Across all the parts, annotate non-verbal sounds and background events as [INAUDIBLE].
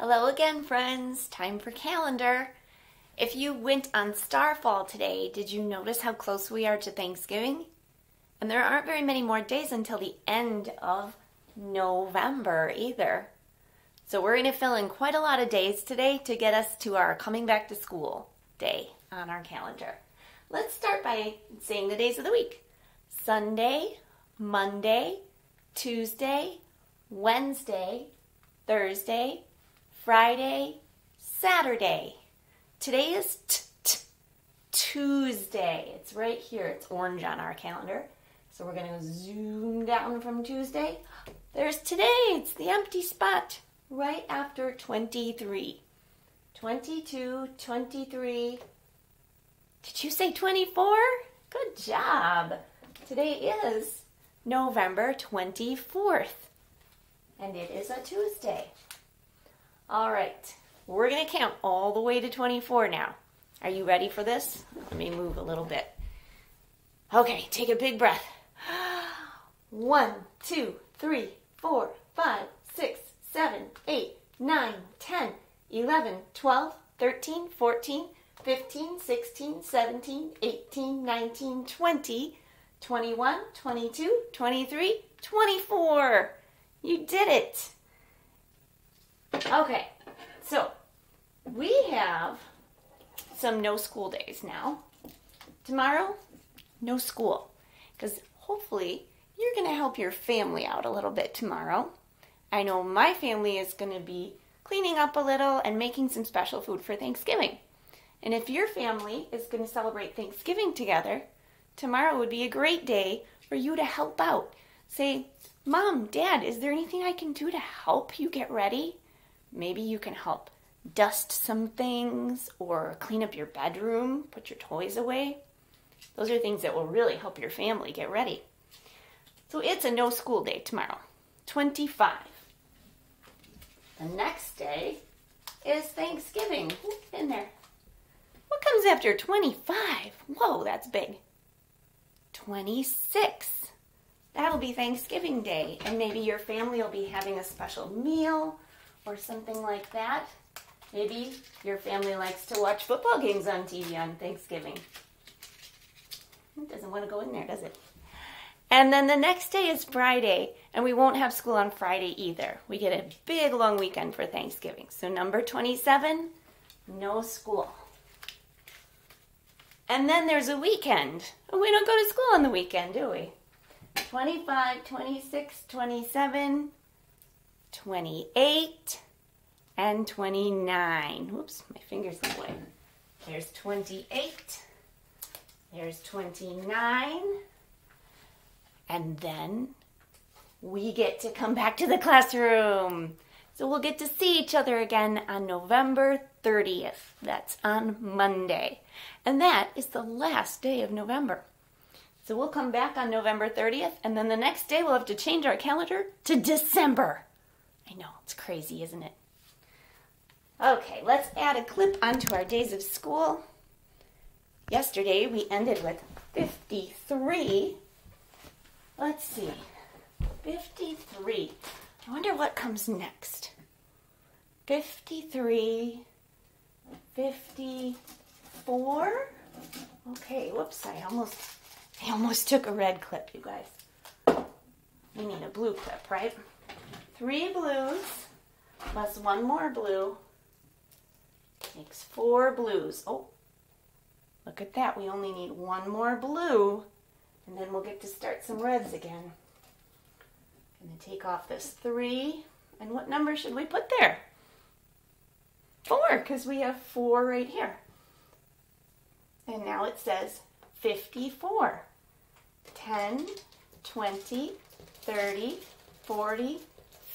Hello again, friends. Time for calendar. If you went on Starfall today, did you notice how close we are to Thanksgiving? And there aren't very many more days until the end of November either. So we're going to fill in quite a lot of days today to get us to our coming back to school day on our calendar. Let's start by saying the days of the week Sunday, Monday, Tuesday, Wednesday, Thursday, Friday, Saturday. Today is Tuesday. It's right here. It's orange on our calendar. So we're going to zoom down from Tuesday. There's today. It's the empty spot right after 23. 22, 23. Did you say 24? Good job. Today is November 24th, and it is a Tuesday. All right, we're to count all the way to 24 now. Are you ready for this? Let me move a little bit. Okay, take a big breath. [GASPS] One, two, three, four, five, six, seven, eight, nine, ten, eleven, twelve, thirteen, fourteen, fifteen, sixteen, seventeen, eighteen, nineteen, twenty, twenty-one, twenty-two, twenty-three, twenty-four. You did it. Okay, so we have some no school days now. Tomorrow, no school. Because hopefully you're going to help your family out a little bit tomorrow. I know my family is going to be cleaning up a little and making some special food for Thanksgiving. And if your family is going to celebrate Thanksgiving together, tomorrow would be a great day for you to help out. Say, Mom, Dad, is there anything I can do to help you get ready? Maybe you can help dust some things or clean up your bedroom, put your toys away. Those are things that will really help your family get ready. So it's a no school day tomorrow, 25. The next day is Thanksgiving. In there. What comes after 25? Whoa, that's big. 26. That'll be Thanksgiving Day, and maybe your family will be having a special meal or something like that. Maybe your family likes to watch football games on TV on Thanksgiving. It doesn't want to go in there, does it? And then the next day is Friday, and we won't have school on Friday either. We get a big long weekend for Thanksgiving. So, number 27, no school. And then there's a weekend. We don't go to school on the weekend, do we? 25, 26, 27, 28, and 29. Whoops, my finger's in the way. There's 28. There's 29. And then we get to come back to the classroom. So we'll get to see each other again on November 30th. That's on Monday. And that is the last day of November. So we'll come back on November 30th, and then the next day we'll have to change our calendar to December. I know, it's crazy, isn't it? Okay, let's add a clip onto our days of school. Yesterday we ended with 53. Let's see. 53. I wonder what comes next. 53. 54. Okay, whoops, I almost I almost took a red clip, you guys. We need a blue clip, right? Three blues plus one more blue makes four blues. Oh, look at that. We only need one more blue, and then we'll get to start some reds again. Gonna take off this three. And what number should we put there? Four, because we have four right here. And now it says 54. 10, 20, 30, 40,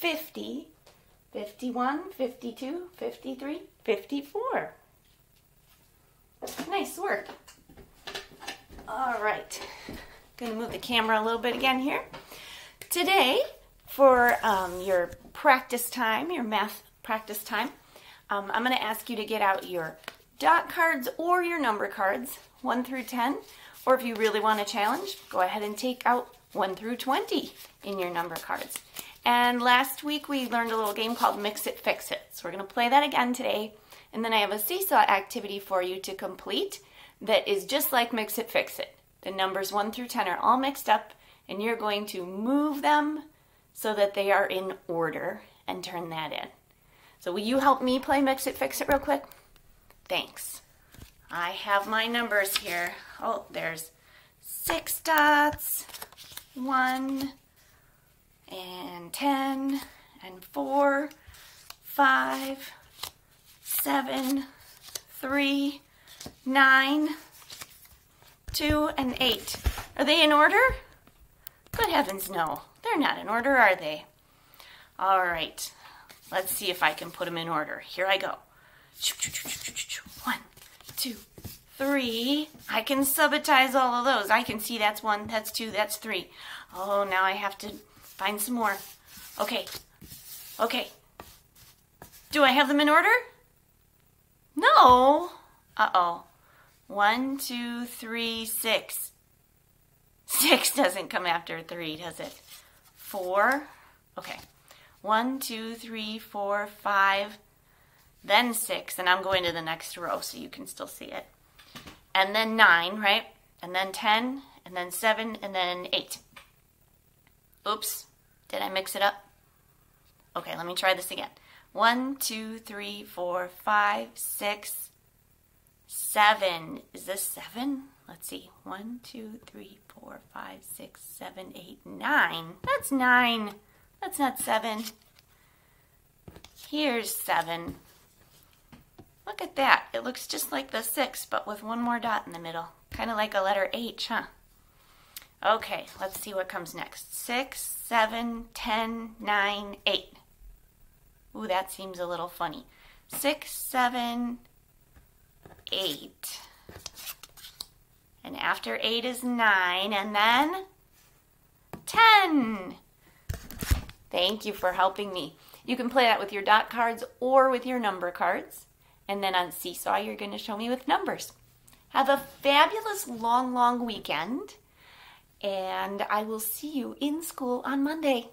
50, 51, 52, 53, 54. Nice work. All right, gonna move the camera a little bit again here. Today, for um, your practice time, your math practice time, um, I'm gonna ask you to get out your dot cards or your number cards, 1 through 10, or if you really want a challenge, go ahead and take out 1 through 20 in your number cards. And last week we learned a little game called Mix It, Fix It. So we're going to play that again today. And then I have a seesaw activity for you to complete that is just like Mix It, Fix It. The numbers 1 through 10 are all mixed up, and you're going to move them so that they are in order and turn that in. So will you help me play Mix It, Fix It real quick? Thanks. I have my numbers here. Oh, there's six dots, one, and 10, and 4, 5, 7, 3, 9, 2, and 8. Are they in order? Good heavens, no. They're not in order, are they? All right. Let's see if I can put them in order. Here I go. One, two, three. I can subitize all of those. I can see that's one, that's two, that's three. Oh, now I have to find some more. Okay. Okay. Do I have them in order? No. Uh-oh. One, two, three, six. Six doesn't come after three, does it? Four. Okay. One, two, three, four, five, then six, and I'm going to the next row so you can still see it. And then nine, right? And then 10, and then seven, and then eight. Oops. Did I mix it up? Okay, let me try this again. One, two, three, four, five, six, seven. Is this seven? Let's see. One, two, three, four, five, six, seven, eight, nine. That's nine. That's not seven. Here's seven. Look at that. It looks just like the six, but with one more dot in the middle. Kind of like a letter H, huh? Okay, let's see what comes next. Six, seven, ten, nine, eight. Ooh, that seems a little funny. Six, seven, eight. And after eight is nine, and then ten. Thank you for helping me. You can play that with your dot cards or with your number cards. And then on Seesaw, you're going to show me with numbers. Have a fabulous long, long weekend and I will see you in school on Monday.